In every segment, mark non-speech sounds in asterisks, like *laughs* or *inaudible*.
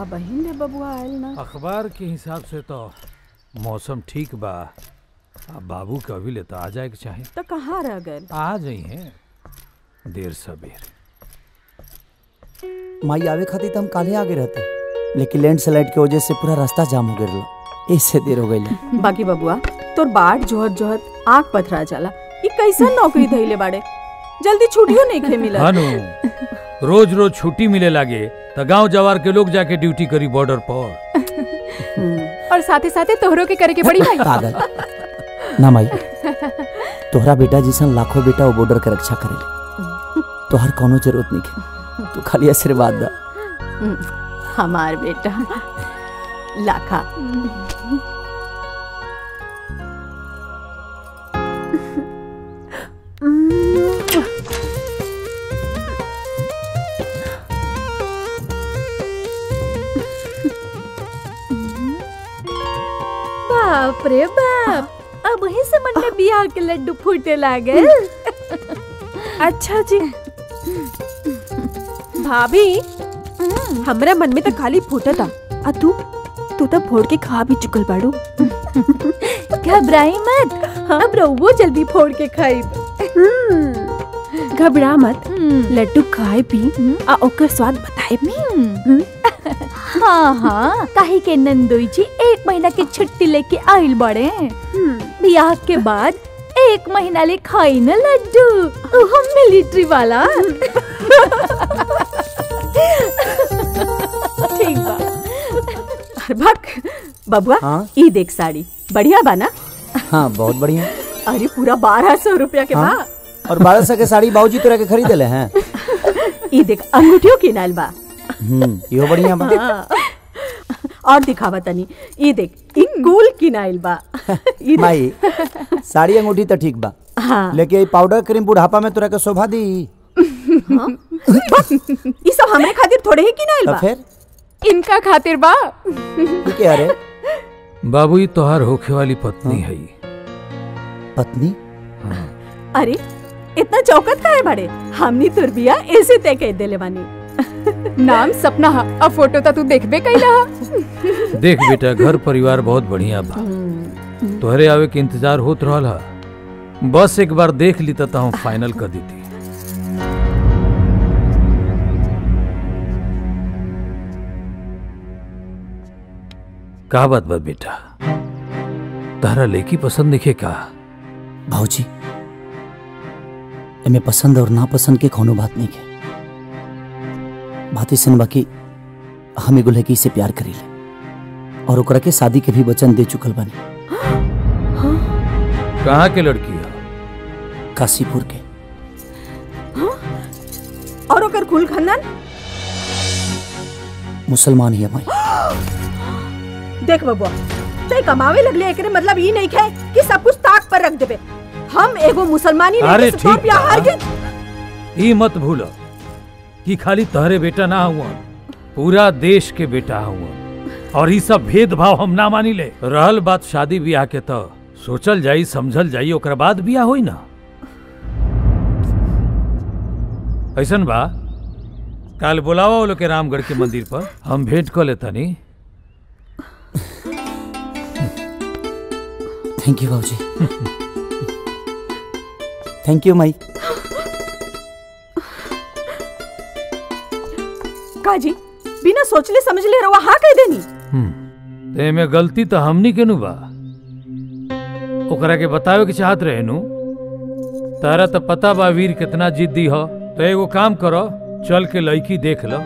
अब अहिन बबुआ आयल ना अखबार के हिसाब से तो मौसम ठीक बा। अब बाबू के अभी ले तो आ जाए के चाहे। तो कहाँ रह गए? आ जाई हैं देर सबेर माई आवे खातिर तो हम काले आगे रहते। लेकिन लैंडस्लाइड की वजह से पूरा रास्ता जाम हो गया इससे देर हो गई बाकी बबुआ तोर बाट जोहत जोहत आँख पथरा जाला। ये कैसन नौकरी धैले बाड़े? जल्दी छुट्टियों नहीं खे मिला हनु रोज रोज छुट्टी मिले लागे तो गाँव जवार के लोग जाके ड्यूटी करी बॉर्डर पर। *laughs* और साथे साथे तोहरों के करे के पड़ी भाई। *laughs* पागल। ना माई तोहरा बेटा जिसन लाखों बेटा वो बॉर्डर के रक्षा करे तोहर कोनो ज़रूरत नहीं है तू खाली आशीर्वाद दा। *laughs* हमार बेटा लाखा। बाप रे बाप। अब वही से मन में बियाह के लड्डू फूटे लागे। अच्छा जी। भाभी हमरा मन में तो खाली फूटा था। आ तू? तू तो फोड़ के खा भी चुकल बाड़ू। घबराई मत। अब रहुओ जल्दी फोड़ के खाई घबरा मत। लड्डू खाए पी आ ओकर स्वाद बताए भी हाँ हाँ। काहे के नंदोई जी एक महीना की छुट्टी लेके आइल बड़े। बियाह के बाद एक महीना ले खाई न लड्डू। हम मिलिट्री वाला। ठीक बा। भक बबुआ हाँ? ई देख साड़ी। बढ़िया बा ना? हाँ बहुत बढ़िया। अरे पूरा बारह सौ रुपया के हाँ? बा और बारह सौ के साड़ी बाबूजी तोरा के खरीदे ले हैं? ई देख अंगूठियों की नाल बा। हम्म। इहो बढ़िया बा हाँ। और दिखावा तनी। ई देख ई गुल की नाइल बा। माई साड़ी अंगूठी तो ठीक बा। हाँ। लेकिन ये पाउडर क्रीम बुढ़ापा में तोरा के शोभा दी। ई सब हमरे खातिर थोड़े ही की नाइल तो बा फिर? इनका खातिर बा। ये क्या रे बाबू ये तोहार होखे वाली पत्नी है। पत्नी? अरे इतना चौकत काहे बड़े? हमनी तुर बिया ऐसे तय कह देले बानी। नाम सपना हा। अब फ़ोटो तो तू देखबे कैला हा। देख बेटा घर परिवार बहुत बढ़िया बा। तोहरे आवे के इंतज़ार होत रहल हा। बस एक बार देख ली तो हम फाइनल कर देती। का बात बा बेटा? तारा लेकी पसंद दिखे का? भाऊजी एमे पसंद और नापसंद के कोनो बात नहीं है। बात इसन बाकी हम एगो लड़की से प्यार करीले और ओकरा के शादी के भी वचन दे चुकल बानी। कहाँ के लड़की है? काशीपुर के। और ओकर कुल खानदान मुसलमान ही है माई देख बबुआ चाहे कमावे लगले एकरे मतलब ई नहीं है कि सब कुछ ताक पर रख देबे। हम एगो मुसलमानी अरे ठीक बियाह हार गए ई मत भूल। कि खाली तहरे बेटा ना हुआ, पूरा देश के बेटा हुआ। और ई सब भेदभाव हम ना मानी ले। रहल बात शादी ब्याह के तो सोचल जाई, समझल जाई, ओकरा बाद ब्याह होई ना। ऐसन बा, काल बुलावा लोग के रामगढ़ के मंदिर पर। हम भेंट कर लेतानी। थैंक यू भाऊजी। थैंक यू माई। काजी, बिना सोचले समझले रवा हाँ कह देनी। ते में गलती तो हमनी के नु बा। ओकरा के बतावे के चाहत रहे नु तारा तो पता बा वीर कितना जिद्दी हो। तो एगो काम करो, चल के लड़की देख लो।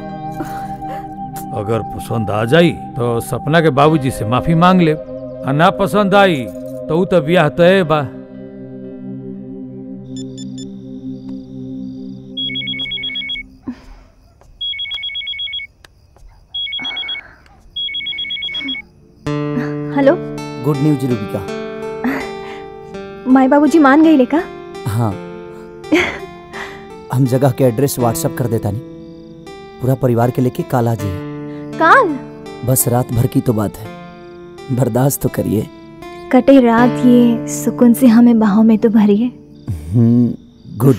अगर पसंद आ जाई तो सपना के बाबूजी से माफ़ी मांग ले आ ना पसंद आई तो ऊ तो ब्याह तय बा। हेलो। Good news Rubika. *laughs* माई बाबूजी मान गई लेका हाँ। हम जगह के एड्रेस व्हाट्सएप कर देता नहीं। पूरा परिवार के लेके काल आ जाइए काल? बस रात भर की तो बात है। बर्दाश्त तो करिए। कटे रात ये सुकून से हमें बाहों में तो भरिए। गुड।